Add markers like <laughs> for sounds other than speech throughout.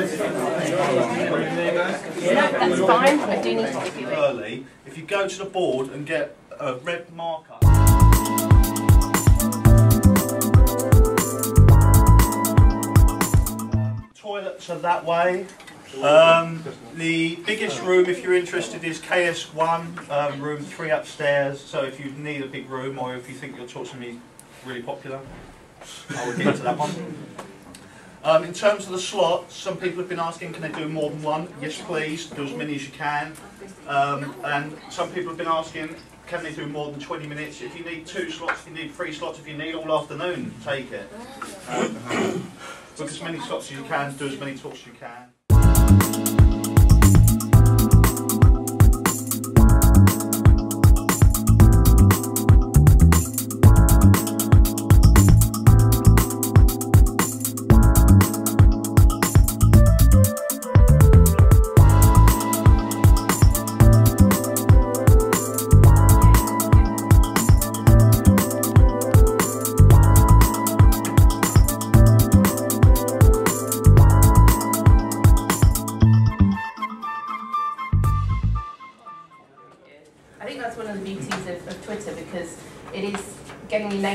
That's fine, I do need to give you. Early, if you go to the board and get a red marker. Toilets are that way. Um, the biggest room, if you're interested, is KS1, um, room 3 upstairs. So if you need a big room or if you think your to me really popular, I will get into that one. Um, in terms of the slots, some people have been asking, can they do more than one? Yes, please, do as many as you can. Um, and some people have been asking, can they do more than 20 minutes? If you need two slots, if you need three slots, if you need all afternoon, take it. Um, <coughs> book as many slots as you can, do as many talks as you can.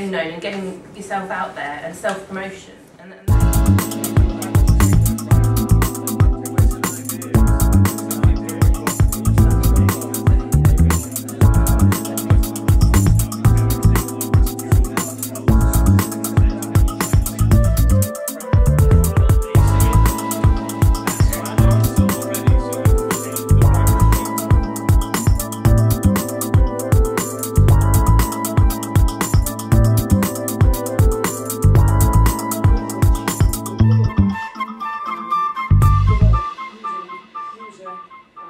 Name known and getting yourself out there and self promotion.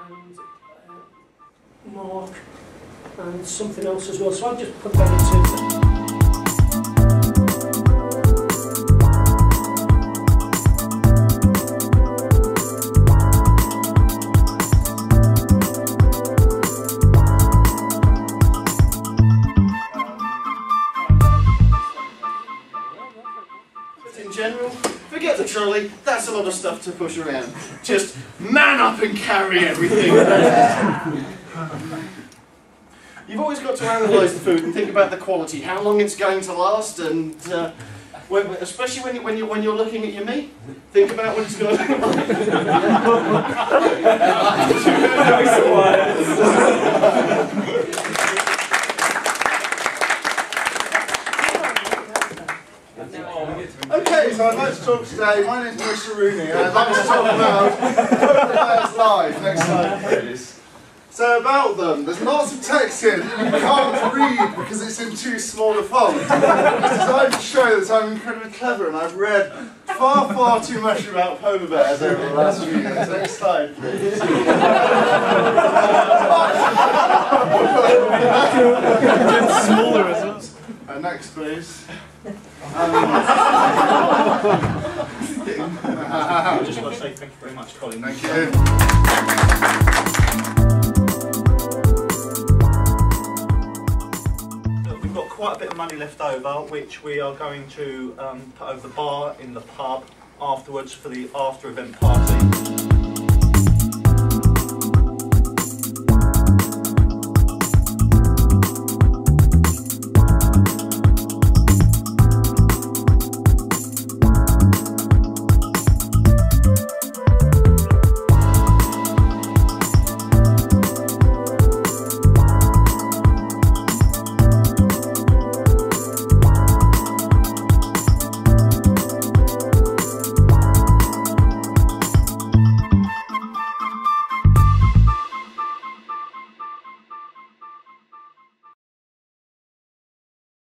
And uh, mark and something else as well. So I've just put that into forget that's a lot of stuff to push around. Just man up and carry everything. <laughs> You've always got to analyse the food and think about the quality, how long it's going to last, and uh, when, especially when, you, when, you, when you're looking at your meat, think about what it's going to Okay, so I'd like to talk today. My name is Rooney, and I'd like to talk about <laughs> Bears Live. Next slide, please. So about them, there's lots of text here that you can't read because it's in too small a font. It's designed to show that I'm incredibly clever and I've read far, far too much about polar bears over the last few years. Next slide, please. Smaller as well. Uh, next, please. I just want to say thank you very much, Colin. Thank you. Got quite a bit of money left over, which we are going to um, put over the bar in the pub afterwards for the after event party.